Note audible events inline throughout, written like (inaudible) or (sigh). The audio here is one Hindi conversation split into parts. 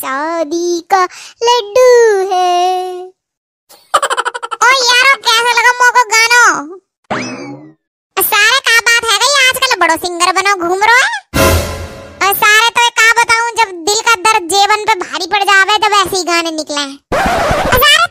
शादी का लड्डू है। (laughs) ओ यारो कैसा लगा मोको गाना? सारे का बात है गई आजकल? बड़ो सिंगर बनो घूम रहे है? और सारे तो का बताऊँ जब दिल का दर्द जेवन पे भारी पड़ जावे तो वैसे ही गाने निकले सारे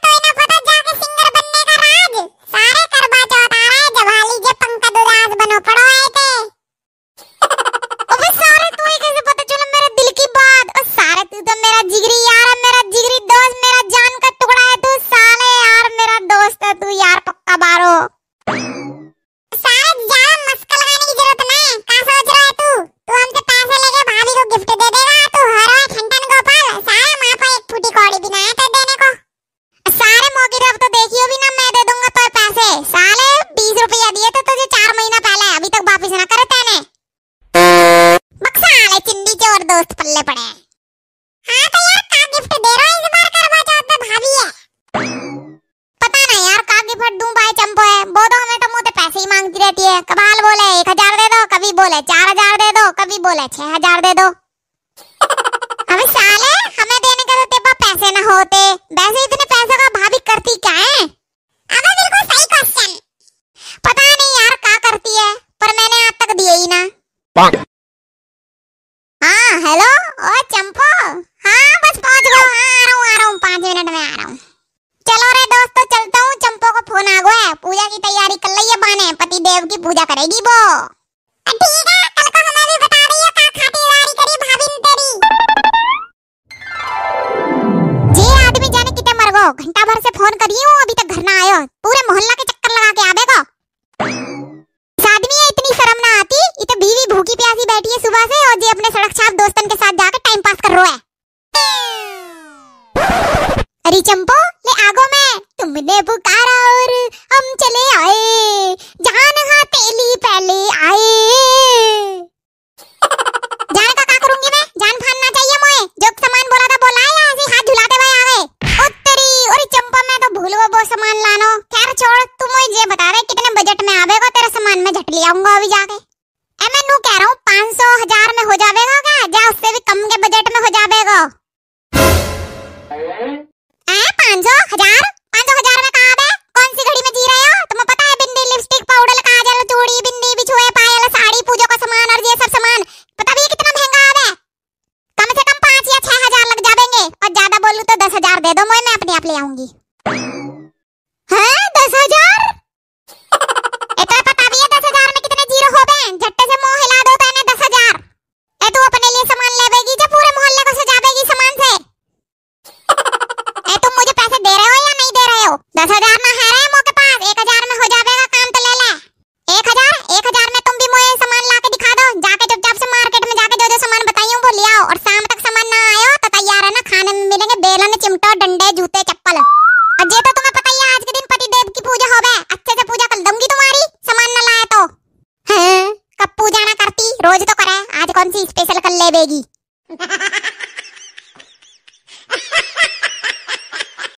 मांगती रहती है? कमाल बोले एक हज़ार दे दो कभी बोले चार हज़ार दे दो कभी बोले छह हज़ार दे दो। (laughs) अभी साले हमें देने के तो तेरे पास पैसे ना होते वैसे इतने पैसों का भाभी करती क्या है अबे बिल्कुल सही क्वेश्चन पता नहीं यार क्या करती है पर मैंने आज तक दिए ही ना हाँ हेलो ओ चंपो हाँ बस पहुँच गया हाँ आ रहा हूँ आ रहा हूँ पाँच मिनट में आ रहा हूँ चलो रे दोस्तों चलता हूँ चंपो को फ़ोन आ गया है पूजा की तैयारी कर ली है देव की पूजा करेगी वो। घंटा भर से फ़ोन करी हूँ, अभी तक घर ना आयो पूरे मोहल्ला के चक्कर लगा के आवेगा इस आदमी है, इतनी शर्म ना आती। ये तो बीवी भूखी प्यासी बैठी है सुबह से, और जे अपने सड़क छाप दोस्तन के साथ जाकर टाइम पास कर रहा है। अरे चंपो, ले आगो में। तुमने पुकारा और हम चले आए जान हथेली पहले आए जाने का क्या करूँगी मैं जान फानना चाहिए मोए जो सामान बोला था बोला है या ऐसे ही हाथ झुलाते हुए आ गए ओ तेरी और चंपा मैं तो भूल गया वो सामान लानो खैर छोड़ तू मुझे ये बता रहे कितने बजट में आवेगा तेरा सामान मैं झट ले आऊँगा अभी जाके ए कह रहा हूँ, पाँच सौ, हज़ार में हो जाएगा क्या? या उससे भी कम के बजट में हो जाएगा पाँच सौ, हज़ार? पाँच सौ, हज़ार में कहाँ कौन सी घड़ी में जी रहे हो? तुम्हें पता है, बिंदी लिपस्टिक पाउडर काजल चूड़ी, बिंदी, बिछुए, पायल, साड़ी, पूजो का सामान और ये सब सामान। पता भी कितना महँगा कम से कम पाँच या छह हज़ार लग जाएँगे और ज़्यादा बोलूँ तो दस हज़ार दे दो, मैं अपने आप ले आऊँगी हैं दस हज़ार इतना पता भी है दस हज़ार में कितने ज़ीरो हो गए झट्टे से मुँह हिला दो तो इन्हें दस हज़ार ए तू अपने लिए सामान लेवेगी जो पूरे मोहल्ले को सजावेगी सामान से ए तुम मुझे पैसे दे रहे हो या नहीं दे रहे हो दस हज़ार ना है रे मुँह के पास, एक हज़ार में हो जाएगा काम तो ले ले। एक हज़ार? एक हज़ार में तुम भी मुझे सामान ला के दिखा दो। जाके चुपचाप से मार्केट में जाके जो जो सामान बताई हूँ वो ले आओ। और शाम तक सामान ना आयो तो तैयार है ना, खाने में मिलेंगे बेलन, चिमटा, डंडे, जूते, चप्पल। और तो तुम्हें पता ही है, आज के दिन पति देव की पूजा होवे। अच्छे से पूजा कर दूँगी तुम्हारी, सामान न लाए तो। हैं, कब पूजा ना करती, रोज तो करे। आज कौन सी स्पेशल कर लेवेगी? (laughs)